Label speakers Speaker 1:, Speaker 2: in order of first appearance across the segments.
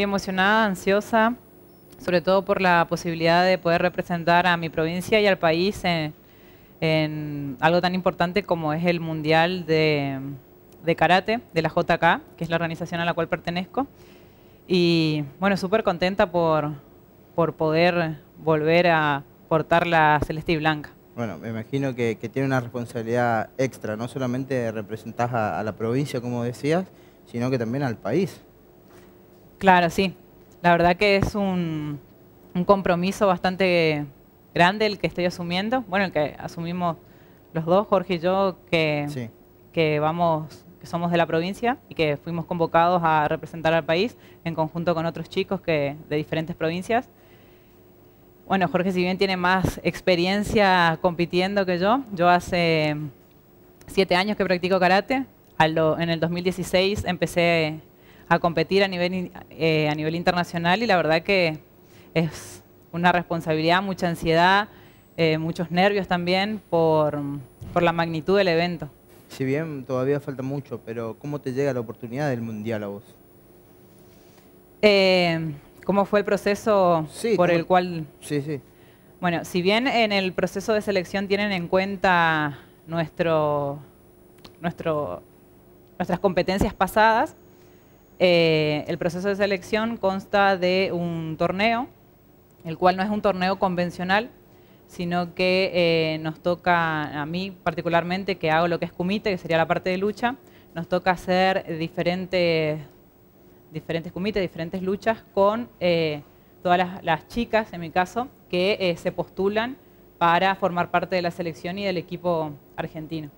Speaker 1: muy emocionada, ansiosa, sobre todo por la posibilidad de poder representar a mi provincia y al país en, en algo tan importante como es el Mundial de, de Karate de la JK, que es la organización a la cual pertenezco. Y bueno, súper contenta por, por poder volver a portar la celeste y blanca.
Speaker 2: Bueno, me imagino que, que tiene una responsabilidad extra, no solamente representás a, a la provincia, como decías, sino que también al país.
Speaker 1: Claro, sí. La verdad que es un, un compromiso bastante grande el que estoy asumiendo. Bueno, el que asumimos los dos, Jorge y yo, que,
Speaker 2: Sí.
Speaker 1: que vamos, que somos de la provincia y que fuimos convocados a representar al país en conjunto con otros chicos que, de diferentes provincias. Bueno, Jorge, si bien tiene más experiencia compitiendo que yo, yo hace siete años que practico karate. En el 2016 empecé a competir a nivel, eh, a nivel internacional y la verdad que es una responsabilidad, mucha ansiedad, eh, muchos nervios también por, por la magnitud del evento.
Speaker 2: Si bien todavía falta mucho, pero ¿cómo te llega la oportunidad del Mundial a vos?
Speaker 1: Eh, ¿Cómo fue el proceso
Speaker 2: Sí,
Speaker 1: por
Speaker 2: ¿cómo-
Speaker 1: el cual
Speaker 2: Sí, sí.
Speaker 1: Bueno, si bien en el proceso de selección tienen en cuenta nuestro, nuestro, nuestras competencias pasadas, eh, el proceso de selección consta de un torneo, el cual no es un torneo convencional, sino que eh, nos toca, a mí particularmente, que hago lo que es kumite, que sería la parte de lucha, nos toca hacer diferentes, diferentes kumites, diferentes luchas con eh, todas las, las chicas, en mi caso, que eh, se postulan para formar parte de la selección y del equipo argentino.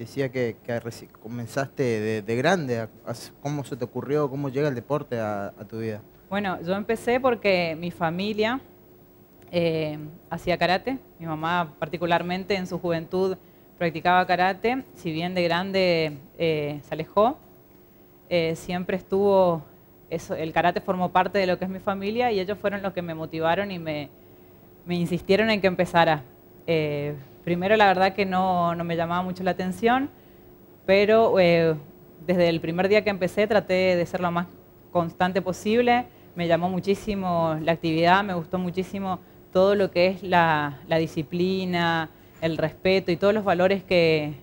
Speaker 2: Decía que, comenzaste de, de grande. ¿Cómo se te ocurrió? ¿Cómo llega el deporte a, tu vida?
Speaker 1: Bueno, yo empecé porque mi familia eh, hacía karate. Mi mamá particularmente en su juventud practicaba karate. Si bien de grande eh, se alejó, eh, siempre estuvo, eso, el karate formó parte de lo que es mi familia y ellos fueron los que me motivaron y me insistieron en que empezara. Primero la verdad que no, no me llamaba mucho la atención, pero eh, desde el primer día que empecé traté de ser lo más constante posible. Me llamó muchísimo la actividad, me gustó muchísimo todo lo que es la, la disciplina, el respeto y todos los valores que,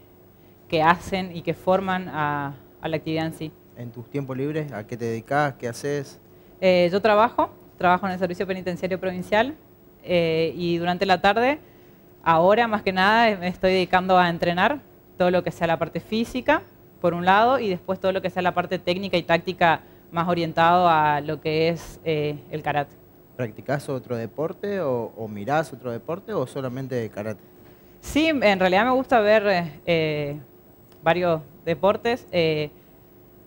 Speaker 1: que hacen y que forman a, a la actividad en sí.
Speaker 2: ¿En tus tiempos libres? ¿A qué te dedicas? ¿Qué haces?
Speaker 1: Eh, yo trabajo, trabajo en el Servicio Penitenciario Provincial eh, y durante la tarde, ahora más que nada, me estoy dedicando a entrenar todo lo que sea la parte física, por un lado, y después todo lo que sea la parte técnica y táctica más orientado a lo que es eh, el karate.
Speaker 2: ¿Practicás otro deporte o, o mirás otro deporte o solamente karate?
Speaker 1: Sí, en realidad me gusta ver eh, eh, varios deportes. eh,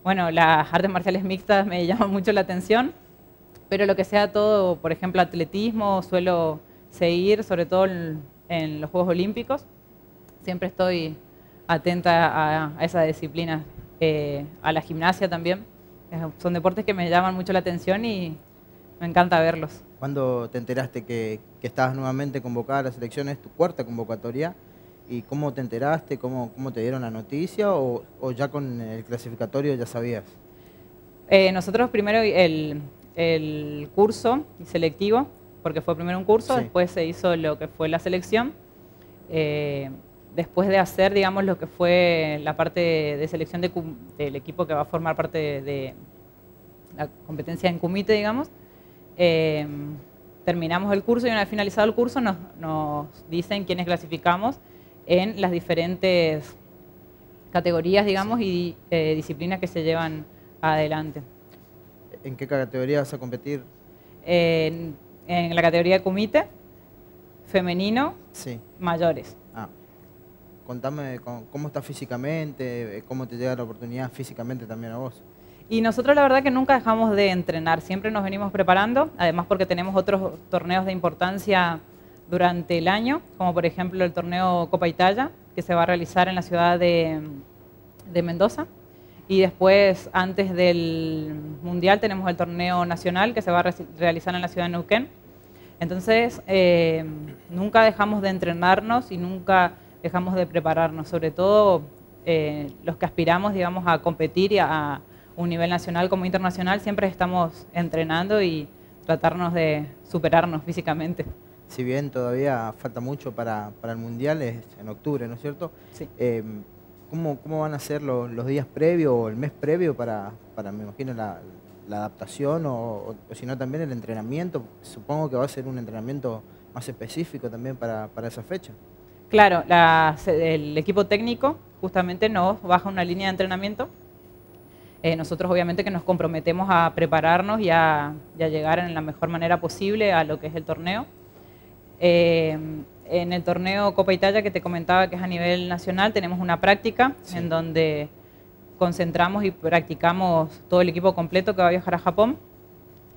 Speaker 1: bueno, las artes marciales mixtas me llaman mucho la atención, pero lo que sea todo, por ejemplo, atletismo, suelo seguir, sobre todo en, en los Juegos Olímpicos. Siempre estoy atenta a, a esa disciplina, eh, a la gimnasia también. Son deportes que me llaman mucho la atención y me encanta verlos.
Speaker 2: ¿Cuándo te enteraste que, que estabas nuevamente convocada a la selección? ¿Es tu cuarta convocatoria? ¿Y cómo te enteraste? ¿Cómo, cómo te dieron la noticia? ¿O, o ya con el clasificatorio ya sabías?
Speaker 1: Eh, nosotros primero el, el curso selectivo, porque fue primero un curso,
Speaker 2: Sí.
Speaker 1: después se hizo lo que fue la selección. Eh, después de hacer, digamos, lo que fue la parte de selección de del equipo que va a formar parte de, de la competencia en Kumite, digamos, eh, terminamos el curso y una vez finalizado el curso nos, nos dicen quiénes clasificamos en las diferentes categorías, digamos, y eh, disciplinas que se llevan adelante.
Speaker 2: ¿En qué categoría vas a competir?
Speaker 1: En la categoría de Kumite, femenino,
Speaker 2: Sí.
Speaker 1: mayores.
Speaker 2: Ah. Contame con- cómo estás físicamente, eh, cómo te llega la oportunidad físicamente también a vos.
Speaker 1: Y nosotros la verdad que nunca dejamos de entrenar, siempre nos venimos preparando, además porque tenemos otros torneos de importancia durante el año, como por ejemplo el torneo Copa Italia, que se va a realizar en la ciudad de, de Mendoza. Y después, antes del Mundial, tenemos el torneo nacional que se va a realizar en la ciudad de Neuquén. Entonces, eh, nunca dejamos de entrenarnos y nunca dejamos de prepararnos, sobre todo eh, los que aspiramos, digamos, a competir y a, un nivel nacional como internacional, siempre estamos entrenando y tratarnos de superarnos físicamente.
Speaker 2: Si bien todavía falta mucho para, el Mundial, es en octubre, ¿no es cierto?
Speaker 1: Sí.
Speaker 2: Em, ¿cómo, van a ser los, días previos o el mes previo para, para me imagino, la, adaptación o, si no también el entrenamiento? Supongo que va a ser un entrenamiento más específico también para, para esa fecha.
Speaker 1: Claro, el equipo técnico justamente nos baja una línea de entrenamiento. Eh, nosotros obviamente que nos comprometemos a prepararnos y a, llegar en la mejor manera posible a lo que es el torneo. Eh, en el torneo Copa Italia que te comentaba que es a nivel nacional, tenemos una práctica en donde concentramos y practicamos todo el equipo completo que va a viajar a Japón.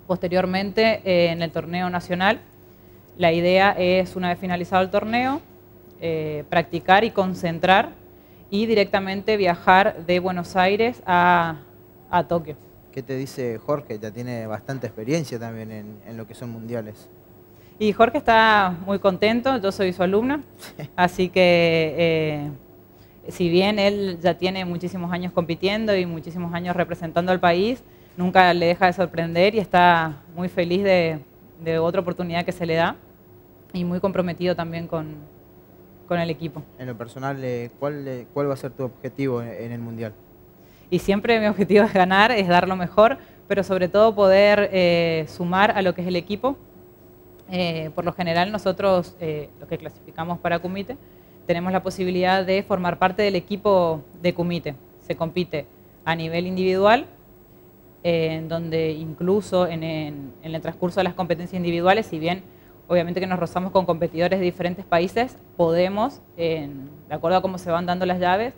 Speaker 1: Posteriormente, eh, en el torneo nacional, la idea es, una vez finalizado el torneo, eh, practicar y concentrar y directamente viajar de Buenos Aires a, Tokio.
Speaker 2: ¿Qué te dice Jorge? Ya tiene bastante experiencia también en, lo que son mundiales.
Speaker 1: Y Jorge está muy contento, yo soy su alumna, así que eh, si bien él ya tiene muchísimos años compitiendo y muchísimos años representando al país, nunca le deja de sorprender y está muy feliz de, de otra oportunidad que se le da y muy comprometido también con, con el equipo.
Speaker 2: En lo personal, eh, ¿cuál, eh, ¿cuál va a ser tu objetivo en el Mundial?
Speaker 1: Y siempre mi objetivo es ganar, es dar lo mejor, pero sobre todo poder eh, sumar a lo que es el equipo. Por lo general nosotros, los que clasificamos para Kumite, tenemos la posibilidad de formar parte del equipo de Kumite. Se compite a nivel individual, en donde incluso en, en el transcurso de las competencias individuales, si bien obviamente que nos rozamos con competidores de diferentes países, podemos, de acuerdo a cómo se van dando las llaves,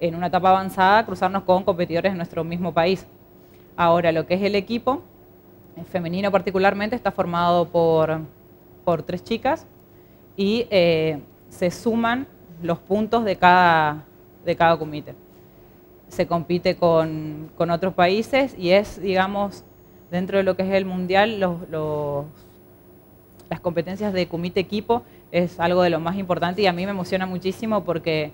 Speaker 1: en una etapa avanzada cruzarnos con competidores de nuestro mismo país. Ahora, lo que es el equipo, femenino particularmente, está formado por, por tres chicas y eh, se suman los puntos de cada, de cada comité. Se compite con, con, otros países y es, digamos, dentro de lo que es el mundial, los, los las competencias de comité equipo es algo de lo más importante y a mí me emociona muchísimo porque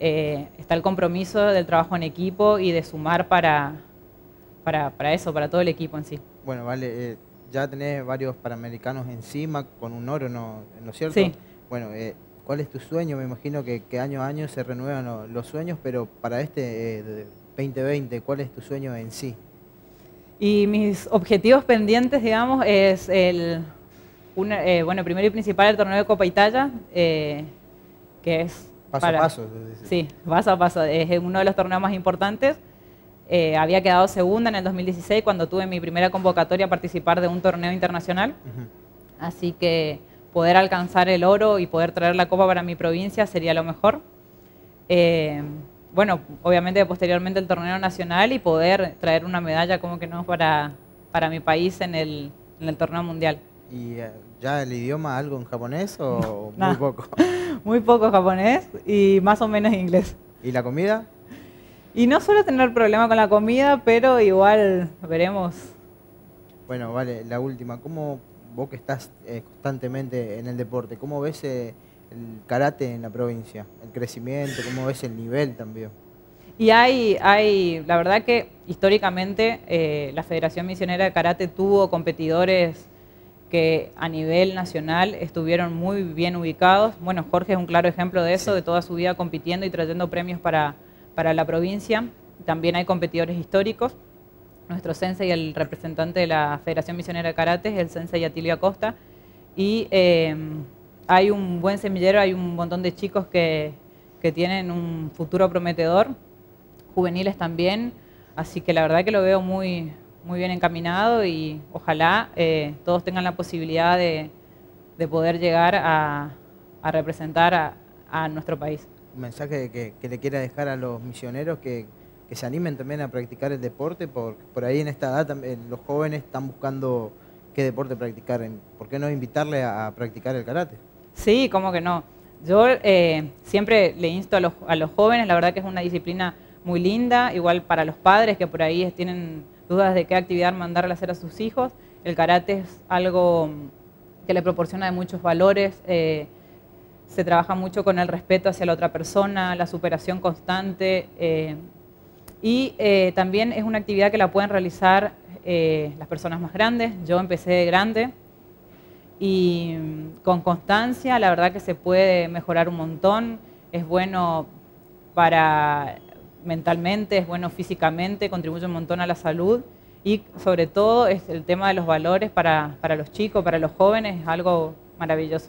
Speaker 1: eh, está el compromiso del trabajo en equipo y de sumar para, para, eso, para todo el equipo en sí.
Speaker 2: Bueno, vale, eh, ya tenés varios panamericanos encima con un oro, ¿no, ¿No es cierto?
Speaker 1: Sí.
Speaker 2: Bueno, eh, ¿cuál es tu sueño? Me imagino que, año a año se renuevan los sueños, pero para este 2020, ¿cuál es tu sueño en sí?
Speaker 1: Y mis objetivos pendientes, digamos, es el eh, bueno, primero y principal el torneo de Copa Italia, eh, que es...
Speaker 2: Paso a paso.
Speaker 1: Sí, paso a paso. Es uno de los torneos más importantes. Eh, había quedado segunda en el 2016 cuando tuve mi primera convocatoria a participar de un torneo internacional. Así que poder alcanzar el oro y poder traer la copa para mi provincia sería lo mejor. bueno, obviamente posteriormente el torneo nacional y poder traer una medalla como que no para, para mi país en el, en el torneo mundial.
Speaker 2: ¿Y eh, ya el idioma algo en japonés o muy poco?
Speaker 1: muy poco japonés y más o menos inglés.
Speaker 2: ¿Y la comida?
Speaker 1: Y no suelo tener problema con la comida, pero igual veremos.
Speaker 2: Bueno, vale, la última. ¿Cómo vos que estás eh, constantemente en el deporte, cómo ves eh, el karate en la provincia? El crecimiento, cómo ves el nivel también.
Speaker 1: Y hay, hay la verdad que históricamente la Federación Misionera de Karate tuvo competidores que a nivel nacional estuvieron muy bien ubicados. Bueno, Jorge es un claro ejemplo de eso, de toda su vida compitiendo y trayendo premios para, para la provincia. También hay competidores históricos. Nuestro sensei, el representante de la Federación Misionera de Karate, es el sensei Atilio Acosta. Y eh, hay un buen semillero, hay un montón de chicos que, tienen un futuro prometedor, juveniles también. Así que la verdad que lo veo muy, muy bien encaminado y ojalá eh, todos tengan la posibilidad de, poder llegar a, representar a, nuestro país.
Speaker 2: Un mensaje que, le quiera dejar a los misioneros que, se animen también a practicar el deporte, porque por ahí en esta edad también los jóvenes están buscando qué deporte practicar. ¿Por qué no invitarle a, practicar el karate?
Speaker 1: Sí, cómo que no. Yo eh, siempre le insto a los, a los jóvenes, la verdad que es una disciplina muy linda, igual para los padres que por ahí tienen dudas de qué actividad mandarle a hacer a sus hijos. El karate es algo que le proporciona de muchos valores. Eh, se trabaja mucho con el respeto hacia la otra persona, la superación constante. Eh, Y eh, también es una actividad que la pueden realizar eh, las personas más grandes. Yo empecé de grande y mm, con constancia la verdad que se puede mejorar un montón. Es bueno para mentalmente, es bueno físicamente, contribuye un montón a la salud y sobre todo es el tema de los valores para, para los chicos, para los jóvenes, es algo maravilloso.